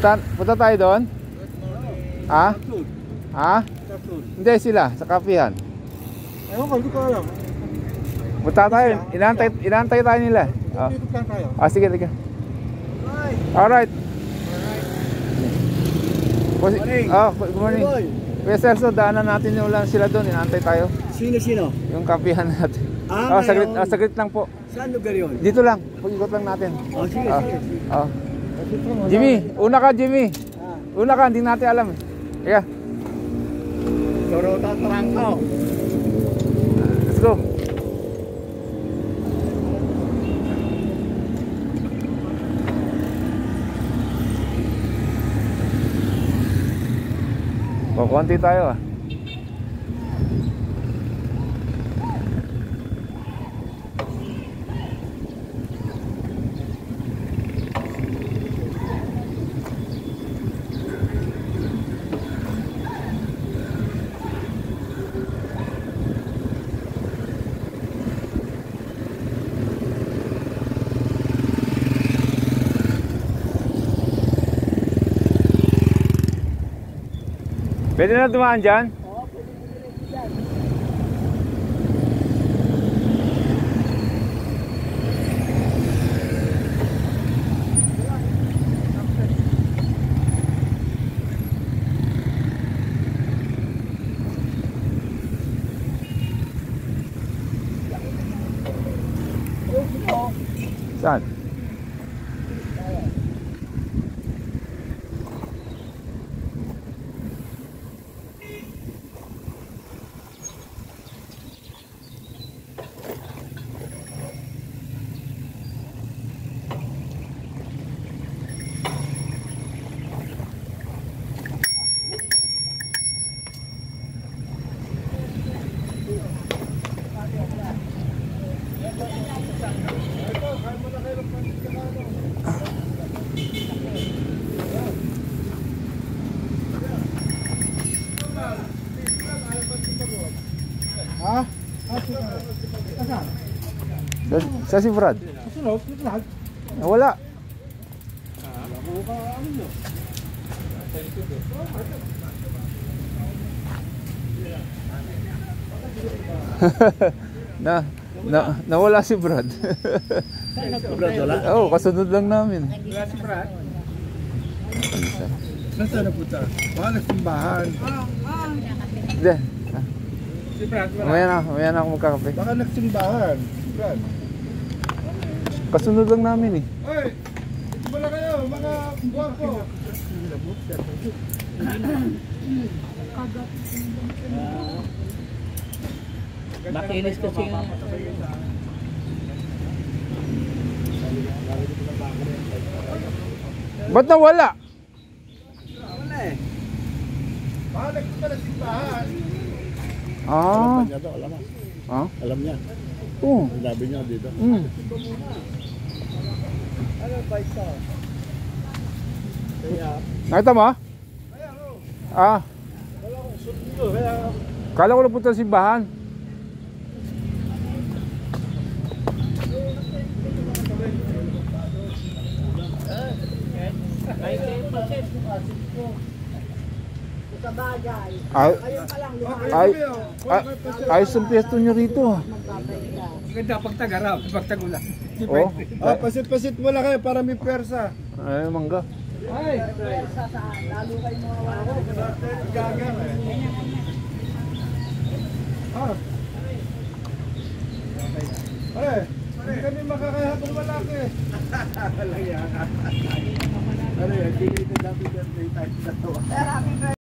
Punta, punta tayo doon? Ha? Ha? Hindi sila, sa kapihan. Ewan ko, hindi ko alam. Punta tayo, inantay, inantay tayo nila. Oh. Ah, sige, sige. Alright. Boss, Morning. oh, good morning. Kuya Celso, daanan natin yung ulan sila doon. Inantay tayo. Sino sino? Yung kapihan natin. Ah, oh, saglit, oh, saglit lang po. Saan lugar yun? Dito lang. Pag-ikot lang natin. Oh, sige, sige. sige. Oh. Jimmy, una ka Jimmy. Ah, Una ka, hindi natin alam. Kaya, Sorota Trangkaw. let's go. Kukunti tayo ah. Bedene Duvancan. Done. Sa, si Brad? Lahat. Ah, Wala. na, na nawala si Brad. Brad, wala? Oo, oh, kasunod lang namin. Wala si Brad. Nasaan na punta? Baka nagsimbahan. Hindi. Si Brad, Mamaya na, mamaya na ako magkakape. Baka nagsimbahan. Brad. Kasunod lang namin eh. Oy! Wala kayo, mga guwapo. Makinis kasi yung... Ba't nawala? Wala eh. Baka nagpunta Ah. ah. Alam niya oh. to, alam hmm. mo. Ah? Alam niya. Oo. Oh. Sinabi niya dito. Mm. Ano ba ito? Kaya. Nakita mo? Ah. Kala ko napunta sa simbahan. Ay, 10%. Kabagay. Ay, Ayun ay, ay, ayos ang pwesto nyo rito. Maganda pag tagarap, pag. Oh, diba? ah. ah, pasit-pasit mo lang kayo para may pwersa. ay, mangga. Ay! Sa saan, lalo kayo mawawala. Gagal eh. Ah. Pare, hindi kami makakahabang malaki. Wala yan. Pare, hindi kita dapat yan tayo sa tawa.